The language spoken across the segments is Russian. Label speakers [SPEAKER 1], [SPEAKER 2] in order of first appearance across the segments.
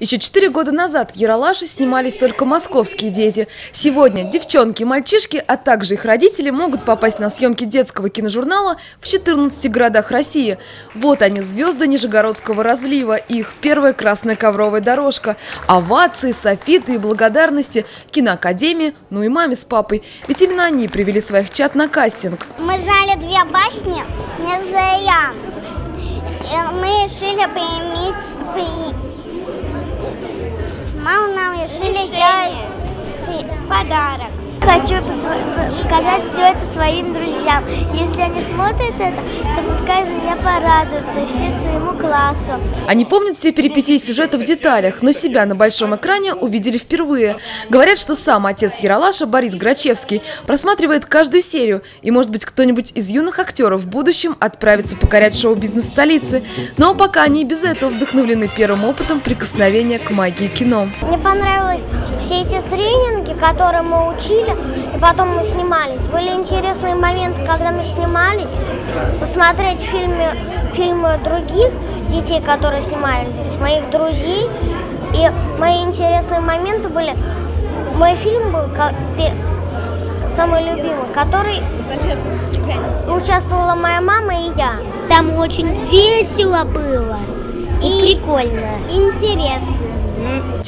[SPEAKER 1] Еще четыре года назад в Яралаше снимались только московские дети. Сегодня девчонки и мальчишки, а также их родители могут попасть на съемки детского киножурнала в 14 городах России. Вот они, звезды Нижегородского разлива, их первая красная ковровая дорожка, овации, софиты и благодарности киноакадемии, ну и маме с папой. Ведь именно они привели своих чат на кастинг.
[SPEAKER 2] Мы знали две басни «Не зря». Мы решили поиметь... Мама нам решили сделать подарок. Хочу показать все это своим друзьям. Если они смотрят это, то пускай за меня порадуются, все своему классу.
[SPEAKER 1] Они помнят все перипетии сюжета в деталях, но себя на большом экране увидели впервые. Говорят, что сам отец Яралаша, Борис Грачевский, просматривает каждую серию. И, может быть, кто-нибудь из юных актеров в будущем отправится покорять шоу-бизнес столицы. Но пока они и без этого вдохновлены первым опытом прикосновения к магии кино.
[SPEAKER 2] Мне понравилось все эти тренинги, которые мы учили, и потом мы снимались. Были интересные моменты, когда мы снимались, посмотреть фильмы, фильмы других детей, которые снимались здесь, моих друзей. И мои интересные моменты были... Мой фильм был самый любимый, который участвовала моя мама и я.
[SPEAKER 3] Там очень весело было и, и прикольно.
[SPEAKER 2] Интересно.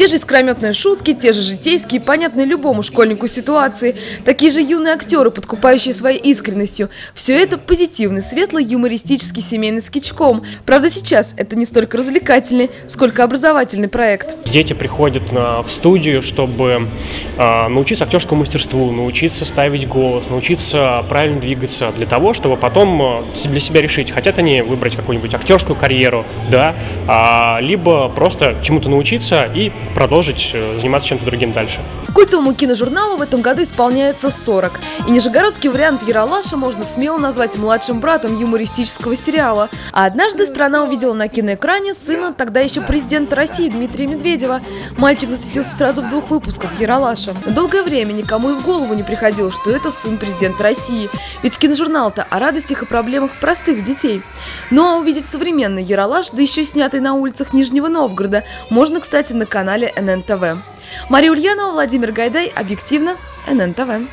[SPEAKER 1] Те же искрометные шутки, те же житейские, понятные любому школьнику ситуации, такие же юные актеры, подкупающие своей искренностью. Все это позитивный, светлый, юмористический семейный скетчком. Правда, сейчас это не столько развлекательный, сколько образовательный проект.
[SPEAKER 4] Дети приходят в студию, чтобы а, научиться актерскому мастерству, научиться ставить голос, научиться правильно двигаться, для того, чтобы потом а, для себя решить, хотят они выбрать какую-нибудь актерскую карьеру, да, а, либо просто чему-то научиться и продолжить э, заниматься чем-то другим дальше.
[SPEAKER 1] Культовому киножурналу в этом году исполняется 40. И нижегородский вариант Яралаша можно смело назвать младшим братом юмористического сериала. А однажды страна увидела на киноэкране сына тогда еще президента России Дмитрия Медведева. Мальчик засветился сразу в двух выпусках Яралаша. Долгое время никому и в голову не приходило, что это сын президента России. Ведь киножурнал-то о радостях и проблемах простых детей. Ну а увидеть современный Яралаш, да еще снятый на улицах Нижнего Новгорода, можно, кстати, на канале ННТВ. Мария Ульянова, Владимир Гайдай, объективно, ННТВ.